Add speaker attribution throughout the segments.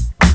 Speaker 1: Thank you.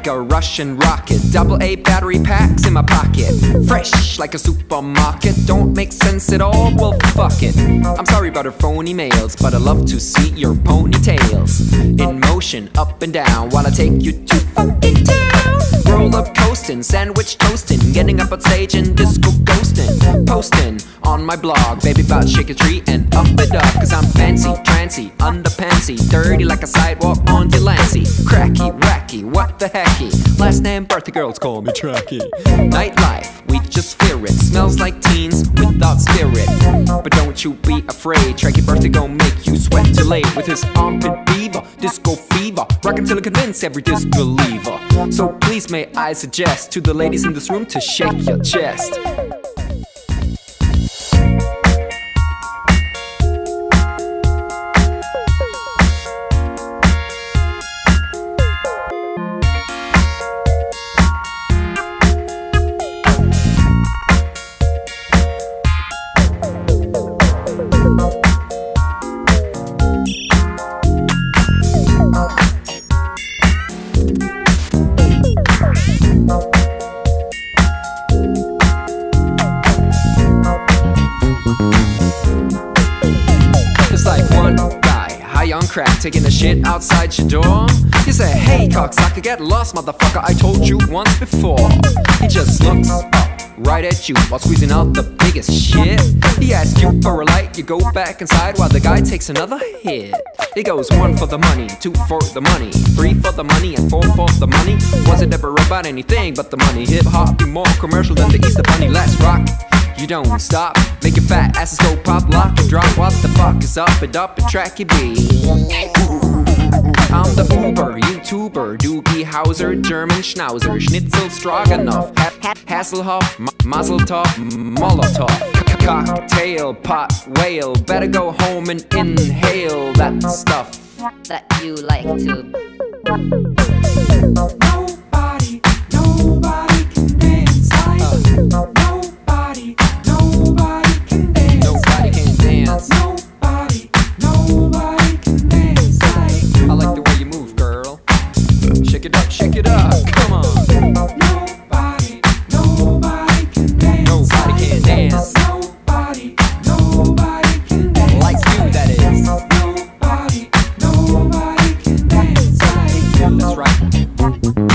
Speaker 1: Like a Russian rocket. Double A battery packs in my pocket. Fresh like a supermarket. Don't make sense at all. Well, fuck it. I'm sorry about her phony mails, but I love to see your ponytails in motion, up and down, while I take you to funky town. Roll up coasting, sandwich toasting, getting up on stage and disco ghosting. Posting on my blog, baby, about shake a tree and up it up. Cause I'm fancy, trancy, underpantsy, dirty like a sidewalk on Delancey. Cracky, wacky, what the hecky? Last name, birthday girls call me Tracky. Nightlife, we just fear it. Smells like teens without spirit. But don't you be afraid, Tracky birthday gon' make you sweat till late with his armpit beaver, disco fever, rockin' till it convince every disbeliever. So please may I suggest to the ladies in this room to shake your chest. Taking a shit outside your door. You say, Hey, cocksucker, get lost, motherfucker. I told you once before. He just looks up right at you while squeezing out the biggest shit. He asks you for a light, you go back inside while the guy takes another hit. It goes one for the money, two for the money, three for the money, and four for the money. Was it ever about anything but the money? Hip hop be more commercial than the Easter Bunny. Let's rock. You don't stop, make your fat asses go pop, lock and drop. What the fuck is up and up and tracky B? I'm the Uber, YouTuber, Doogie Howser, German Schnauzer, Schnitzel Stroganoff, ha- ha- Hasselhoff, M- Mazel Tov, Molotov, cocktail, pot, whale. Better go home and inhale that stuff.
Speaker 2: that you like to. check it out. Come on.
Speaker 3: Nobody, nobody can dance. Nobody can dance. Like
Speaker 1: you, that is.
Speaker 2: Nobody, nobody can dance.
Speaker 1: Like you. That's right.